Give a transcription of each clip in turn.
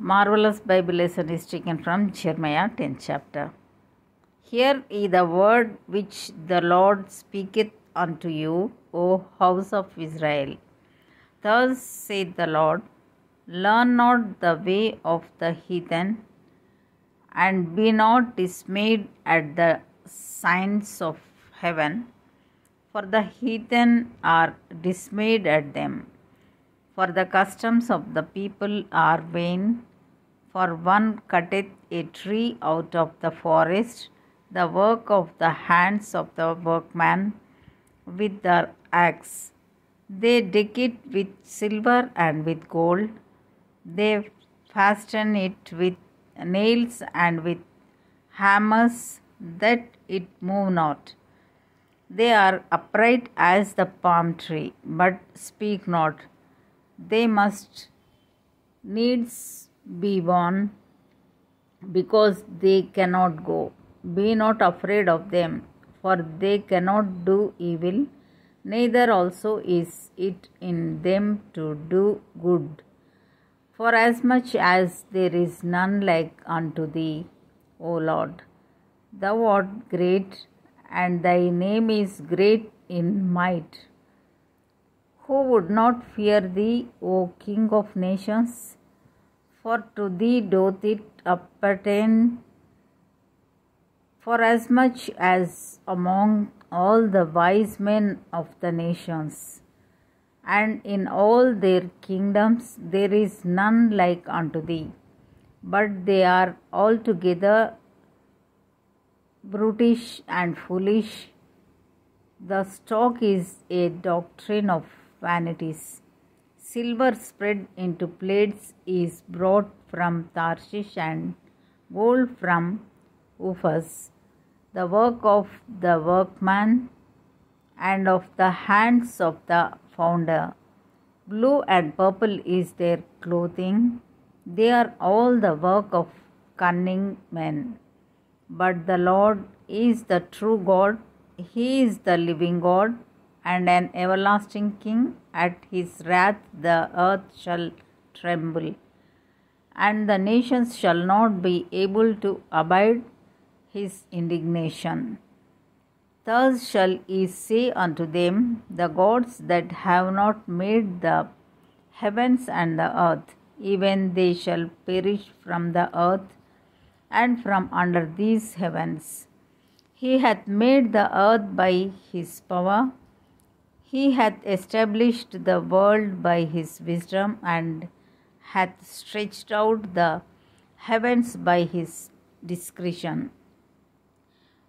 Marvelous Bible lesson is taken from Jeremiah 10th chapter. Hear ye the word which the Lord speaketh unto you, O house of Israel. Thus saith the Lord Learn not the way of the heathen, and be not dismayed at the signs of heaven, for the heathen are dismayed at them. For the customs of the people are vain, for one cutteth a tree out of the forest, the work of the hands of the workman with the axe. They deck it with silver and with gold. They fasten it with nails and with hammers that it move not. They are upright as the palm tree, but speak not. They must needs be borne because they cannot go. Be not afraid of them, for they cannot do evil, neither also is it in them to do good. Forasmuch as there is none like unto thee, O Lord, thou art great, and thy name is great in might. Who would not fear thee, O King of nations? For to thee doth it appertain. For as much as among all the wise men of the nations, and in all their kingdoms there is none like unto thee, but they are altogether brutish and foolish. The stock is a doctrine of vanities. Silver spread into plates is brought from Tarshish and gold from Uphaz, the work of the workman and of the hands of the founder. Blue and purple is their clothing. They are all the work of cunning men. But the Lord is the true God, He is the living God and an everlasting King. At His wrath the earth shall tremble, and the nations shall not be able to abide His indignation. Thus shall he say unto them, The gods that have not made the heavens and the earth, even they shall perish from the earth and from under these heavens. He hath made the earth by his power, he hath established the world by his wisdom, and hath stretched out the heavens by his discretion.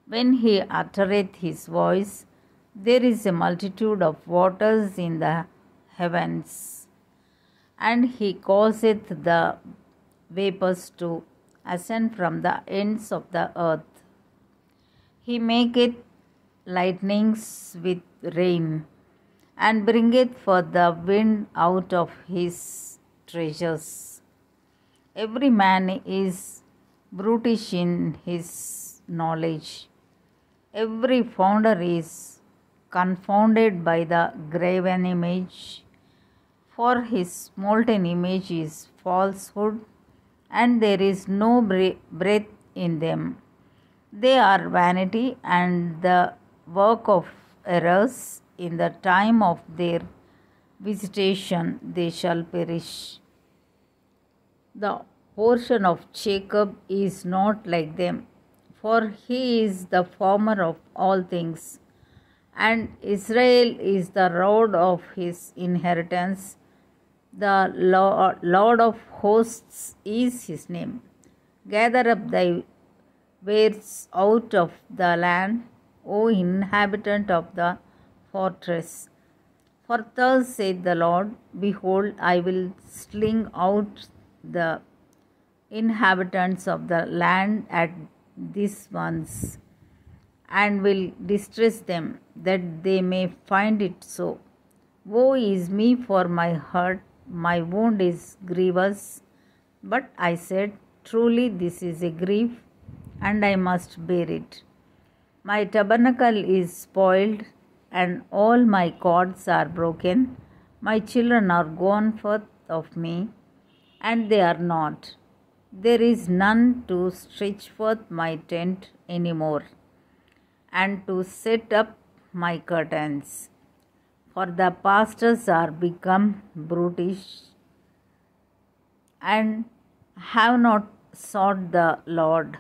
When he uttereth his voice, there is a multitude of waters in the heavens, and he causeth the vapors to ascend from the ends of the earth. He maketh lightnings with rain, and bringeth for the wind out of his treasures. Every man is brutish in his knowledge. Every founder is confounded by the graven image, for his molten image is falsehood, and there is no breath in them. They are vanity and the work of errors. In the time of their visitation, they shall perish. The portion of Jacob is not like them, for he is the former of all things, and Israel is the rod of his inheritance. The Lord of hosts is his name. Gather up thy wares out of the land, O inhabitant of the fortress. For thus saith the Lord Behold, I will sling out the inhabitants of the land at this once, and will distress them, that they may find it so. Woe is me for my hurt, my wound is grievous. But I said, Truly, this is a grief, and I must bear it. My tabernacle is spoiled, and all my cords are broken. My children are gone forth of me, and they are not. There is none to stretch forth my tent any more, and to set up my curtains. For the pastors are become brutish, and have not sought the Lord.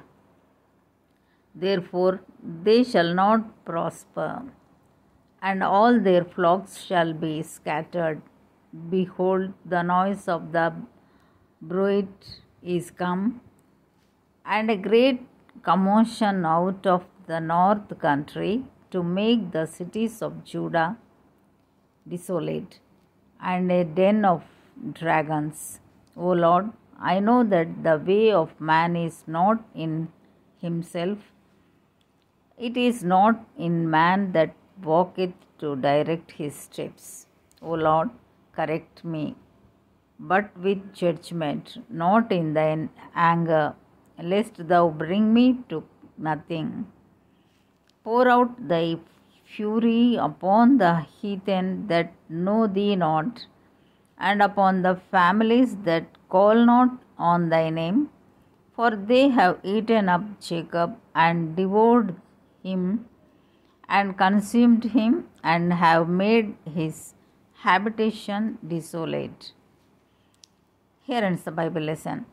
Therefore, they shall not prosper, and all their flocks shall be scattered. Behold, the noise of the bruit is come, and a great commotion out of the north country to make the cities of Judah desolate, and a den of dragons. O Lord, I know that the way of man is not in himself. It is not in man that walketh to direct his steps. O Lord, correct me, but with judgment, not in thine anger, lest thou bring me to nothing. Pour out thy fury upon the heathen that know thee not, and upon the families that call not on thy name, for they have eaten up Jacob and devoured him and consumed him and have made his habitation desolate. Here ends the Bible lesson.